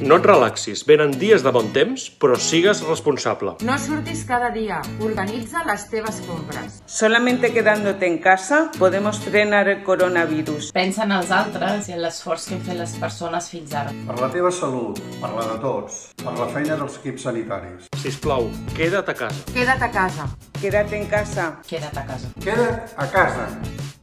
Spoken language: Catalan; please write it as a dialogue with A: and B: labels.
A: No et relaxis, venen dies de bon temps, però sigues responsable.
B: No surtis cada dia, organitza les teves compres.
C: Solamente quedándote en casa podemos frenar el coronavirus.
D: Pensa en els altres i en l'esforç que han fet les persones fins ara.
E: Per la teva salut, per la de tots, per la feina dels equips sanitaris.
A: Si us plau, queda't a casa.
B: Queda't a casa.
C: Queda't en casa. A casa.
D: Queda't a casa.
E: Queda't a casa.